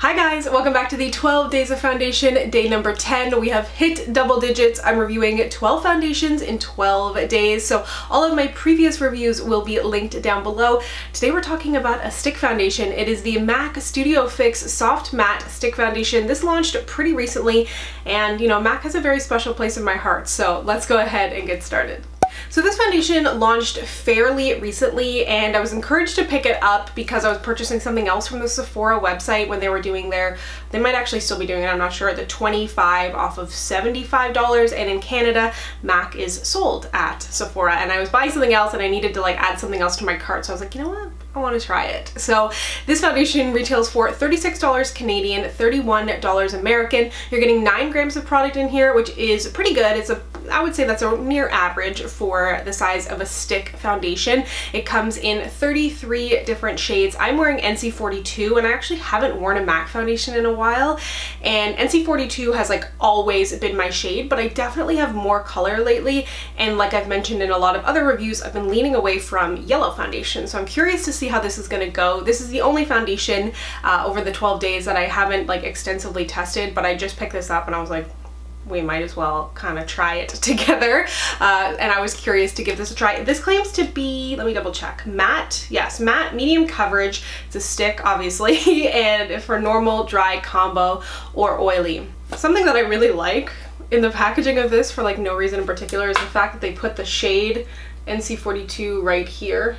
Hi guys, welcome back to the 12 Days of Foundation, day number 10. We have hit double digits. I'm reviewing 12 foundations in 12 days, so all of my previous reviews will be linked down below. Today we're talking about a stick foundation. It is the MAC Studio Fix Soft Matte Stick Foundation. This launched pretty recently, and you know, MAC has a very special place in my heart, so let's go ahead and get started. So this foundation launched fairly recently and I was encouraged to pick it up because I was purchasing something else from the Sephora website when they were doing their, they might actually still be doing it, I'm not sure, the 25 off of $75 and in Canada, MAC is sold at Sephora and I was buying something else and I needed to like add something else to my cart so I was like, you know what, I want to try it. So this foundation retails for $36 Canadian, $31 American. You're getting 9 grams of product in here, which is pretty good. It's a I would say that's a near average for the size of a stick foundation. It comes in 33 different shades. I'm wearing NC42 and I actually haven't worn a MAC foundation in a while and NC42 has like always been my shade but I definitely have more color lately and like I've mentioned in a lot of other reviews I've been leaning away from yellow foundation so I'm curious to see how this is gonna go. This is the only foundation uh, over the 12 days that I haven't like extensively tested but I just picked this up and I was like we might as well kind of try it together. Uh, and I was curious to give this a try. This claims to be, let me double check, matte. Yes, matte, medium coverage. It's a stick, obviously, and for normal, dry, combo, or oily. Something that I really like in the packaging of this for like no reason in particular is the fact that they put the shade NC42 right here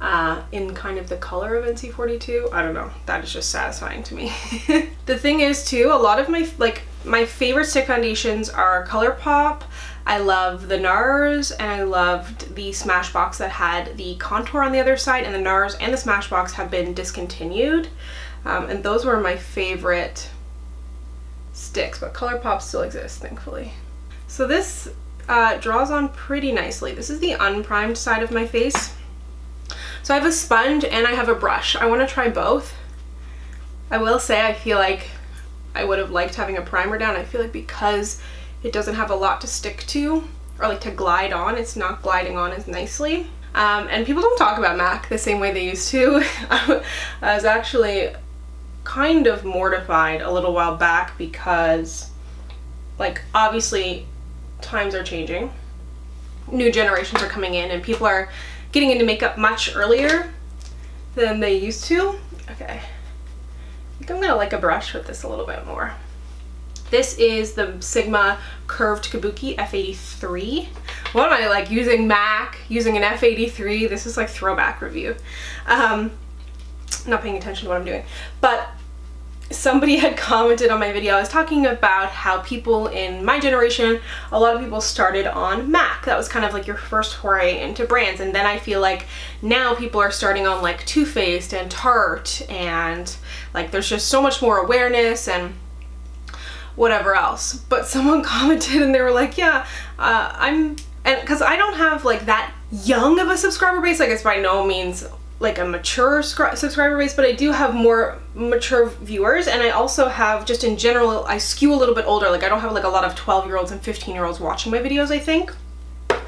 uh, in kind of the color of NC42. I don't know, that is just satisfying to me. the thing is too, a lot of my, like, my favorite stick foundations are ColourPop, I love the NARS, and I loved the Smashbox that had the contour on the other side, and the NARS and the Smashbox have been discontinued. Um, and those were my favorite sticks, but ColourPop still exists, thankfully. So this uh, draws on pretty nicely. This is the unprimed side of my face. So I have a sponge and I have a brush. I want to try both. I will say I feel like I would have liked having a primer down. I feel like because it doesn't have a lot to stick to or like to glide on, it's not gliding on as nicely. Um, and people don't talk about MAC the same way they used to. I was actually kind of mortified a little while back because like obviously times are changing. New generations are coming in and people are getting into makeup much earlier than they used to. Okay. I think I'm gonna like a brush with this a little bit more. This is the Sigma Curved Kabuki F83. What am I like using MAC, using an F83? This is like throwback review. Um, not paying attention to what I'm doing. But somebody had commented on my video, I was talking about how people in my generation, a lot of people started on MAC. That was kind of like your first foray into brands. And then I feel like now people are starting on like Too Faced and Tarte and like there's just so much more awareness and whatever else. But someone commented and they were like, yeah, uh, I'm, and because I don't have like that young of a subscriber base, like it's by no means like a mature subscriber base, but I do have more mature viewers and I also have just in general, I skew a little bit older. Like I don't have like a lot of 12 year olds and 15 year olds watching my videos, I think.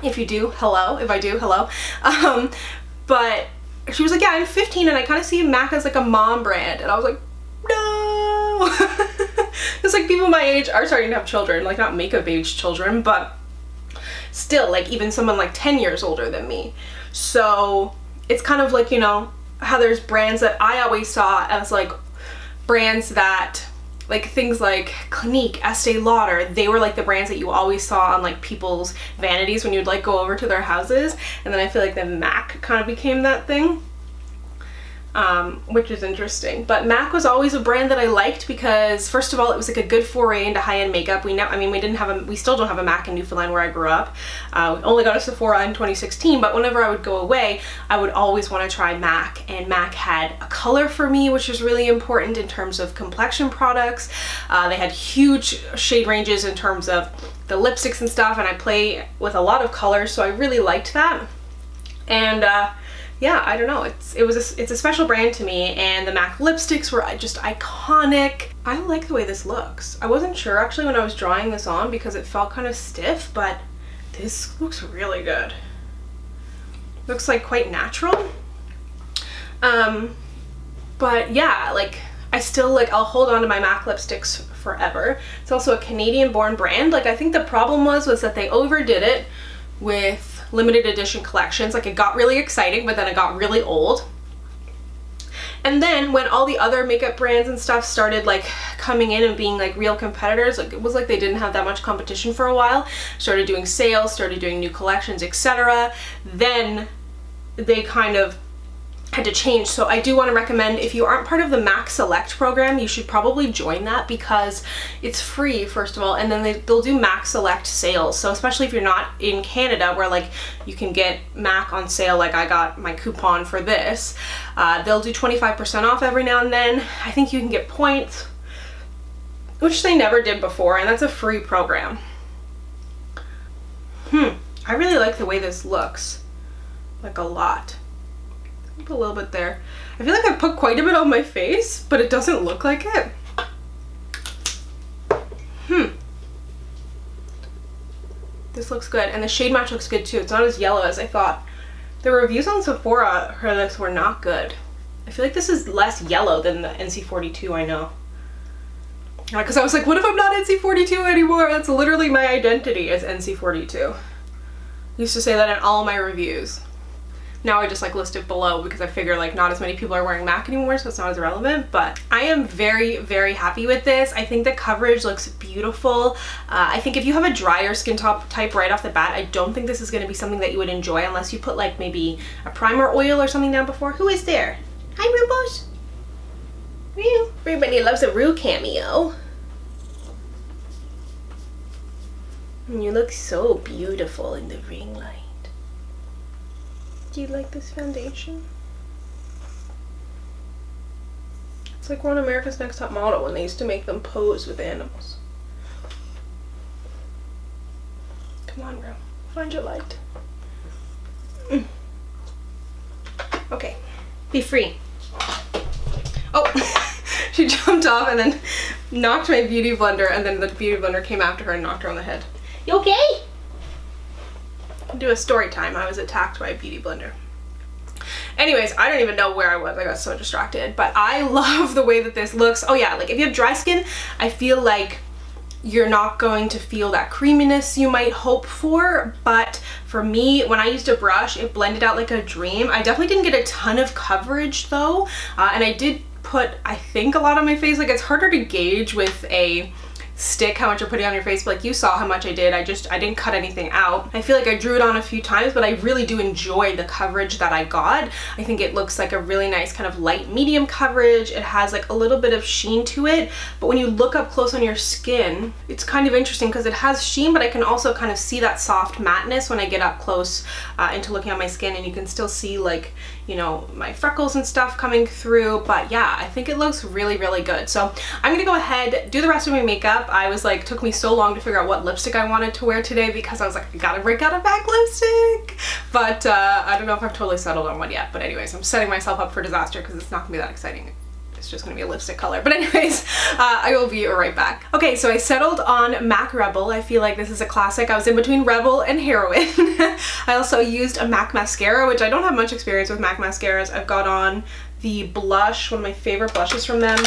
If you do, hello. If I do, hello. Um, but she was like, yeah, I'm 15 and I kind of see MAC as like a mom brand. And I was like, no. it's like people my age are starting to have children, like not makeup age children, but still like even someone like 10 years older than me. So it's kind of like, you know, how there's brands that I always saw as like brands that like things like Clinique, Estee Lauder, they were like the brands that you always saw on like people's vanities when you'd like go over to their houses. And then I feel like the MAC kind of became that thing um, which is interesting. But MAC was always a brand that I liked because first of all, it was like a good foray into high-end makeup. We know, I mean, we didn't have a, we still don't have a MAC in Newfoundland where I grew up. Uh, we only got a Sephora in 2016, but whenever I would go away, I would always want to try MAC and MAC had a color for me, which is really important in terms of complexion products. Uh, they had huge shade ranges in terms of the lipsticks and stuff, and I play with a lot of colors, so I really liked that. And uh, yeah, I don't know. It's it was a, it's a special brand to me and the MAC lipsticks were just iconic. I like the way this looks. I wasn't sure actually when I was drawing this on because it felt kind of stiff, but this looks really good. Looks like quite natural. Um, but yeah, like I still like, I'll hold on to my MAC lipsticks forever. It's also a Canadian born brand. Like I think the problem was, was that they overdid it with limited edition collections. Like it got really exciting, but then it got really old. And then when all the other makeup brands and stuff started like coming in and being like real competitors, like it was like they didn't have that much competition for a while, started doing sales, started doing new collections, etc. Then they kind of had to change. So I do want to recommend if you aren't part of the MAC Select program, you should probably join that because it's free, first of all, and then they, they'll do MAC Select sales. So especially if you're not in Canada where like you can get MAC on sale, like I got my coupon for this, uh, they'll do 25% off every now and then. I think you can get points, which they never did before, and that's a free program. Hmm, I really like the way this looks, like a lot. A little bit there. I feel like I put quite a bit on my face, but it doesn't look like it. Hmm. This looks good. And the shade match looks good too. It's not as yellow as I thought. The reviews on Sephora for this were not good. I feel like this is less yellow than the NC42 I know. Because I was like, what if I'm not NC42 anymore? That's literally my identity as NC42. I used to say that in all my reviews. Now I just like list it below because I figure like not as many people are wearing MAC anymore so it's not as relevant but I am very very happy with this. I think the coverage looks beautiful. Uh, I think if you have a drier skin top type right off the bat I don't think this is going to be something that you would enjoy unless you put like maybe a primer oil or something down before. Who is there? Hi Rubos. Rue. Everybody loves a Rue cameo. You look so beautiful in the ring light. Do you like this foundation? It's like one America's Next Top Model when they used to make them pose with animals. Come on, bro. Find your light. Mm. Okay. Be free. Oh! she jumped off and then knocked my beauty blender and then the beauty blender came after her and knocked her on the head. You okay? Do a story time. I was attacked by a beauty blender. Anyways, I don't even know where I was. I got so distracted. But I love the way that this looks. Oh yeah, like if you have dry skin, I feel like you're not going to feel that creaminess you might hope for but for me when I used a brush it blended out like a dream I definitely didn't get a ton of coverage though uh, and I did put I think a lot on my face like it's harder to gauge with a stick how much you're putting on your face but like you saw how much I did. I just I didn't cut anything out. I feel like I drew it on a few times but I really do enjoy the coverage that I got. I think it looks like a really nice kind of light medium coverage. It has like a little bit of sheen to it but when you look up close on your skin it's kind of interesting because it has sheen but I can also kind of see that soft matteness when I get up close uh, into looking at my skin and you can still see like you know, my freckles and stuff coming through. But yeah, I think it looks really, really good. So I'm gonna go ahead, do the rest of my makeup. I was like, took me so long to figure out what lipstick I wanted to wear today because I was like, I gotta break out a MAC lipstick. But uh, I don't know if I've totally settled on one yet. But anyways, I'm setting myself up for disaster because it's not gonna be that exciting it's just gonna be a lipstick color. But anyways, uh, I will be right back. Okay, so I settled on MAC Rebel. I feel like this is a classic. I was in between Rebel and Heroine. I also used a MAC mascara, which I don't have much experience with MAC mascaras. I've got on the blush, one of my favorite blushes from them.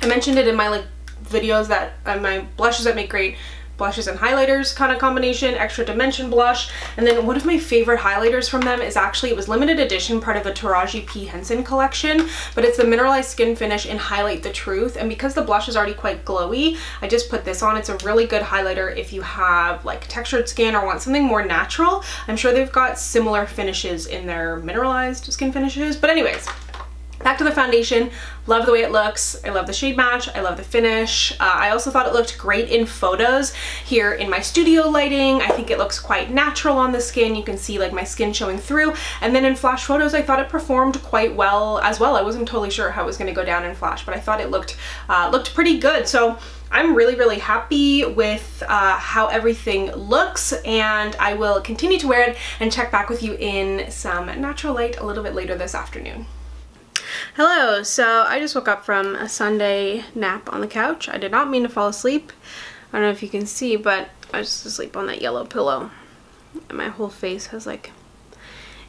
I mentioned it in my like videos that uh, my blushes that make great blushes and highlighters kind of combination, extra dimension blush. And then one of my favorite highlighters from them is actually, it was limited edition, part of a Taraji P. Henson collection, but it's the Mineralized Skin Finish in Highlight the Truth. And because the blush is already quite glowy, I just put this on. It's a really good highlighter if you have like textured skin or want something more natural. I'm sure they've got similar finishes in their mineralized skin finishes. But anyways, Back to the foundation, love the way it looks. I love the shade match, I love the finish. Uh, I also thought it looked great in photos here in my studio lighting. I think it looks quite natural on the skin. You can see like my skin showing through. And then in flash photos, I thought it performed quite well as well. I wasn't totally sure how it was gonna go down in flash, but I thought it looked, uh, looked pretty good. So I'm really, really happy with uh, how everything looks and I will continue to wear it and check back with you in some natural light a little bit later this afternoon. Hello, so I just woke up from a Sunday nap on the couch. I did not mean to fall asleep. I don't know if you can see, but I was asleep on that yellow pillow. And my whole face has like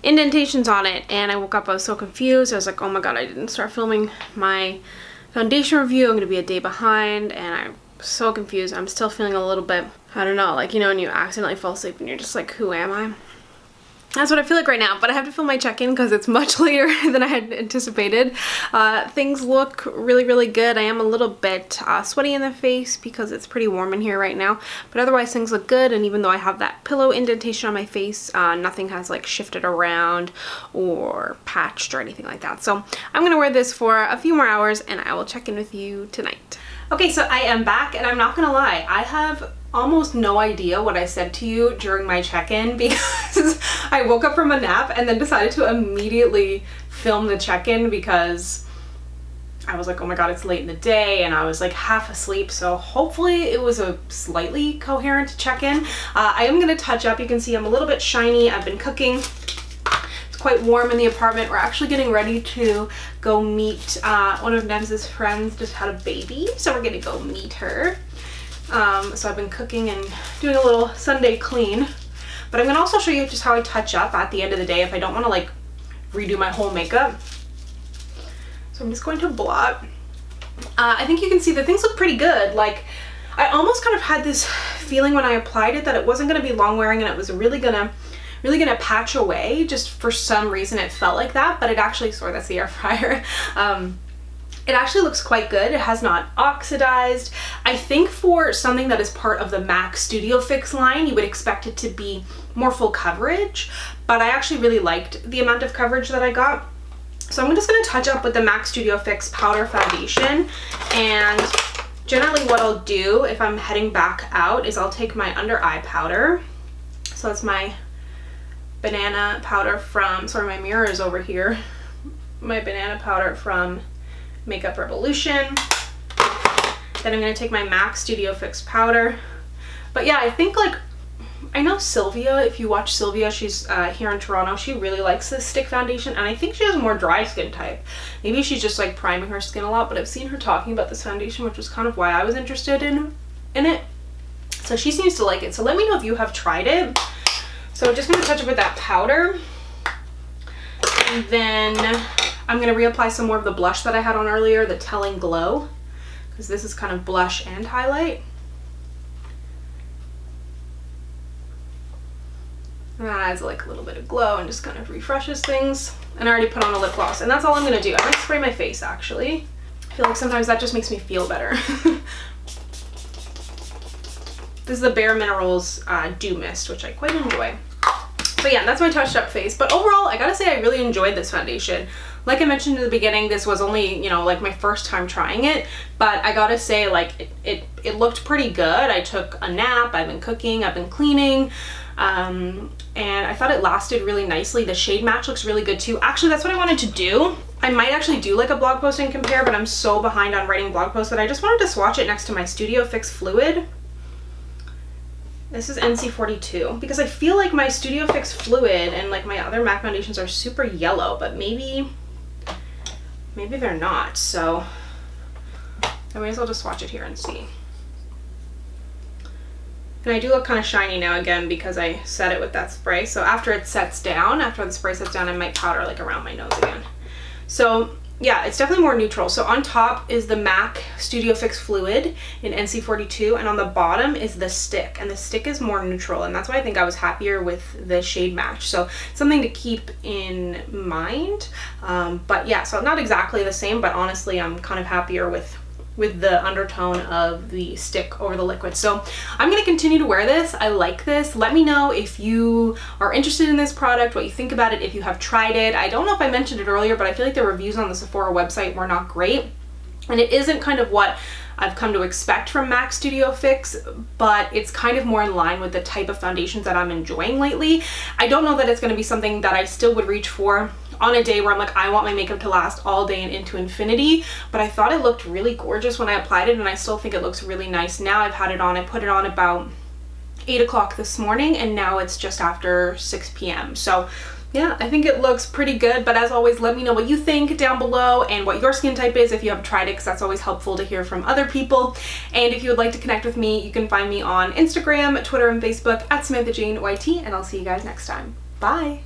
indentations on it. And I woke up, I was so confused. I was like, oh my god, I didn't start filming my foundation review. I'm going to be a day behind and I'm so confused. I'm still feeling a little bit, I don't know, like, you know, when you accidentally fall asleep and you're just like, who am I? That's what I feel like right now, but I have to film my check-in because it's much later than I had anticipated. Uh, things look really, really good. I am a little bit uh, sweaty in the face because it's pretty warm in here right now, but otherwise things look good, and even though I have that pillow indentation on my face, uh, nothing has like shifted around or patched or anything like that. So I'm gonna wear this for a few more hours and I will check in with you tonight. Okay, so I am back and I'm not gonna lie, I have almost no idea what I said to you during my check-in because I woke up from a nap and then decided to immediately film the check-in because I was like, oh my god, it's late in the day, and I was like half asleep, so hopefully it was a slightly coherent check-in. Uh, I am going to touch up. You can see I'm a little bit shiny. I've been cooking. It's quite warm in the apartment. We're actually getting ready to go meet uh, one of Nev's friends just had a baby, so we're going to go meet her. Um, so I've been cooking and doing a little Sunday clean. But I'm going to also show you just how I touch up at the end of the day if I don't want to like redo my whole makeup. So I'm just going to blot. Uh, I think you can see that things look pretty good. Like I almost kind of had this feeling when I applied it that it wasn't going to be long wearing and it was really going to really gonna patch away just for some reason it felt like that but it actually sorry that's the air fryer um, it actually looks quite good. It has not oxidized. I think for something that is part of the MAC Studio Fix line, you would expect it to be more full coverage, but I actually really liked the amount of coverage that I got. So I'm just gonna touch up with the MAC Studio Fix Powder Foundation and generally what I'll do if I'm heading back out is I'll take my under eye powder. So that's my banana powder from, sorry my mirror is over here, my banana powder from Makeup Revolution. Then I'm going to take my MAC Studio Fix powder. But yeah, I think like, I know Sylvia, if you watch Sylvia, she's uh, here in Toronto, she really likes this stick foundation and I think she has more dry skin type. Maybe she's just like priming her skin a lot, but I've seen her talking about this foundation, which was kind of why I was interested in, in it. So she seems to like it. So let me know if you have tried it. So I'm just going to touch up with that powder. And then I'm going to reapply some more of the blush that I had on earlier, the Telling Glow, because this is kind of blush and highlight. And that adds like a little bit of glow and just kind of refreshes things. And I already put on a lip gloss, and that's all I'm going to do. I'm going to spray my face, actually. I feel like sometimes that just makes me feel better. this is the Bare Minerals uh, Dew Mist, which I quite enjoy. But yeah, that's my touched up face. But overall, I gotta say I really enjoyed this foundation. Like I mentioned in the beginning, this was only, you know, like my first time trying it, but I gotta say like it, it, it looked pretty good. I took a nap, I've been cooking, I've been cleaning, um, and I thought it lasted really nicely. The shade match looks really good too. Actually, that's what I wanted to do. I might actually do like a blog post and compare, but I'm so behind on writing blog posts that I just wanted to swatch it next to my Studio Fix Fluid. This is NC42 because I feel like my Studio Fix Fluid and like my other MAC foundations are super yellow, but maybe, maybe they're not. So I may as well just swatch it here and see. And I do look kind of shiny now again because I set it with that spray. So after it sets down, after the spray sets down, I might powder like around my nose again. So yeah, it's definitely more neutral. So on top is the MAC Studio Fix Fluid in NC42 and on the bottom is the stick and the stick is more neutral and that's why I think I was happier with the shade match. So something to keep in mind. Um, but yeah, so not exactly the same, but honestly I'm kind of happier with with the undertone of the stick over the liquid. So I'm gonna continue to wear this. I like this. Let me know if you are interested in this product, what you think about it, if you have tried it. I don't know if I mentioned it earlier, but I feel like the reviews on the Sephora website were not great. And it isn't kind of what I've come to expect from MAC Studio Fix, but it's kind of more in line with the type of foundations that I'm enjoying lately. I don't know that it's to be something that I still would reach for on a day where I'm like, I want my makeup to last all day and into infinity, but I thought it looked really gorgeous when I applied it and I still think it looks really nice now. I've had it on, I put it on about 8 o'clock this morning and now it's just after 6 p.m. So yeah, I think it looks pretty good, but as always, let me know what you think down below and what your skin type is if you haven't tried it, because that's always helpful to hear from other people. And if you would like to connect with me, you can find me on Instagram, Twitter, and Facebook at Samantha Jane YT, and I'll see you guys next time. Bye!